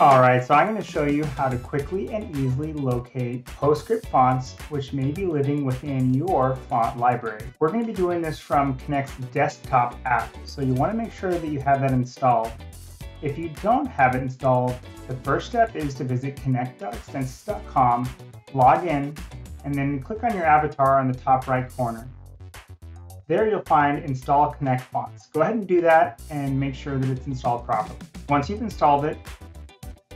Alright, so I'm going to show you how to quickly and easily locate PostScript fonts which may be living within your font library. We're going to be doing this from Connect's desktop app, so you want to make sure that you have that installed. If you don't have it installed, the first step is to visit connect.extensis.com, log in, and then click on your avatar on the top right corner. There you'll find Install Connect Fonts. Go ahead and do that and make sure that it's installed properly. Once you've installed it,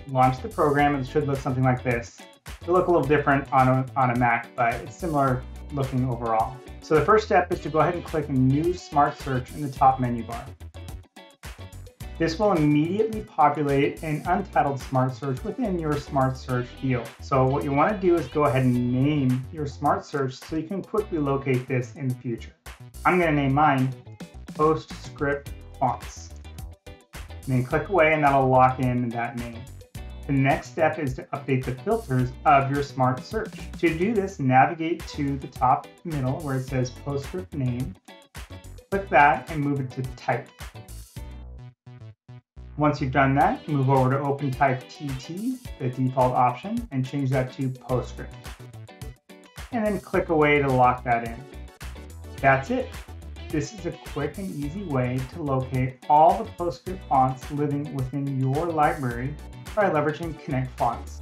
launch the program. It should look something like this. It'll look a little different on a, on a Mac, but it's similar looking overall. So the first step is to go ahead and click New Smart Search in the top menu bar. This will immediately populate an untitled Smart Search within your Smart Search field. So what you want to do is go ahead and name your Smart Search so you can quickly locate this in the future. I'm going to name mine PostScript Fonts. And then click away and that'll lock in that name. The next step is to update the filters of your smart search. To do this, navigate to the top middle where it says PostScript name. Click that and move it to type. Once you've done that, move over to OpenType TT, the default option, and change that to PostScript. And then click away to lock that in. That's it. This is a quick and easy way to locate all the PostScript fonts living within your library by leveraging Connect Fonts.